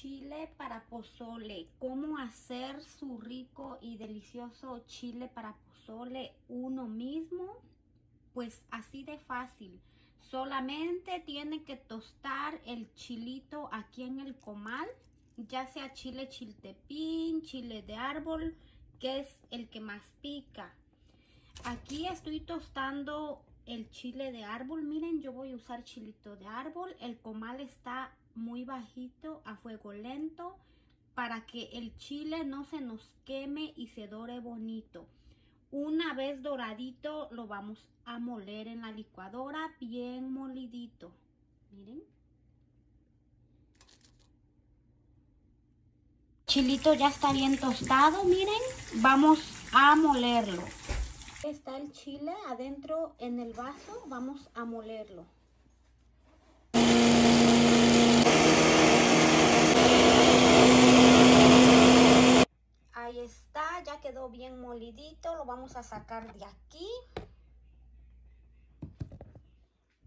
chile para pozole. ¿Cómo hacer su rico y delicioso chile para pozole uno mismo? Pues así de fácil. Solamente tiene que tostar el chilito aquí en el comal, ya sea chile chiltepín, chile de árbol, que es el que más pica. Aquí estoy tostando el chile de árbol. Miren, yo voy a usar chilito de árbol. El comal está muy bajito a fuego lento para que el chile no se nos queme y se dore bonito. Una vez doradito lo vamos a moler en la licuadora bien molidito. Miren. Chilito ya está bien tostado, miren. Vamos a molerlo. Está el chile adentro en el vaso, vamos a molerlo. Ahí está, ya quedó bien molidito. Lo vamos a sacar de aquí.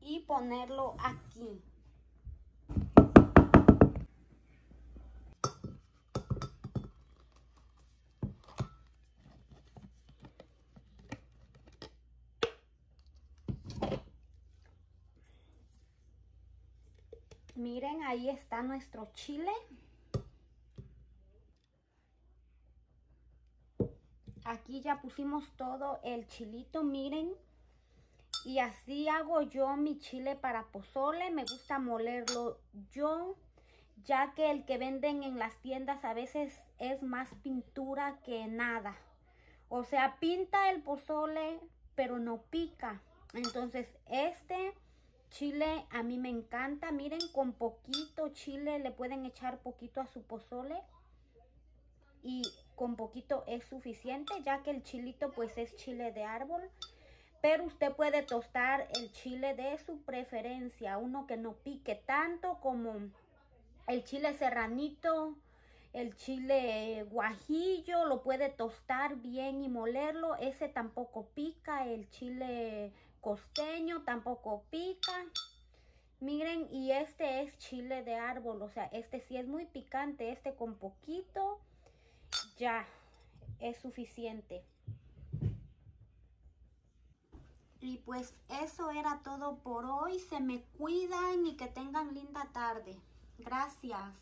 Y ponerlo aquí. Miren, ahí está nuestro chile. Aquí ya pusimos todo el chilito, miren. Y así hago yo mi chile para pozole. Me gusta molerlo yo, ya que el que venden en las tiendas a veces es más pintura que nada. O sea, pinta el pozole, pero no pica. Entonces, este Chile a mí me encanta. Miren, con poquito chile le pueden echar poquito a su pozole. Y con poquito es suficiente, ya que el chilito pues es chile de árbol. Pero usted puede tostar el chile de su preferencia. Uno que no pique tanto como el chile serranito, el chile guajillo. Lo puede tostar bien y molerlo. Ese tampoco pica. El chile costeño, tampoco pica. Miren, y este es chile de árbol, o sea, este sí es muy picante, este con poquito ya es suficiente. Y pues eso era todo por hoy. Se me cuidan y que tengan linda tarde. Gracias.